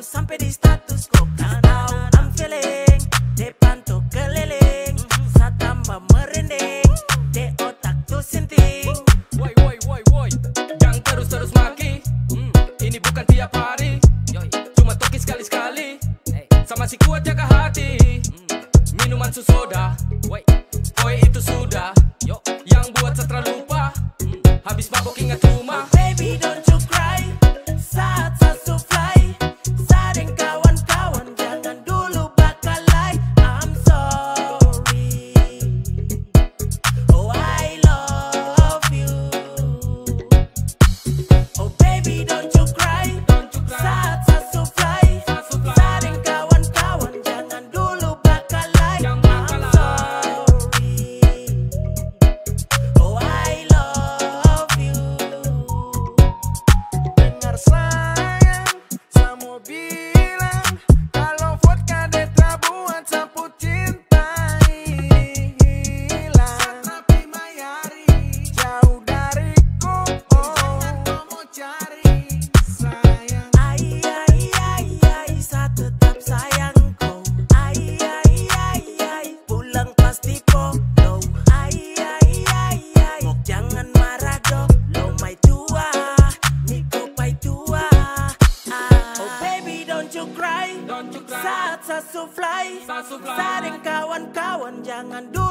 sampai di status kok kan I'm feeling depan tuh keliling. Saat tambah merinding de otak tuh sinting. Woi woi woi woi yang terus terus maki hmm, ini bukan tiap hari. Cuma toki sekali sekali sama si kuat jaga hati. Hmm. Minuman susoda woi. Itu sudah. Yang buat setra lupa hmm. habis mabok ingat rumah. down. Fly. Sadeng kawan-kawan Jangan dulu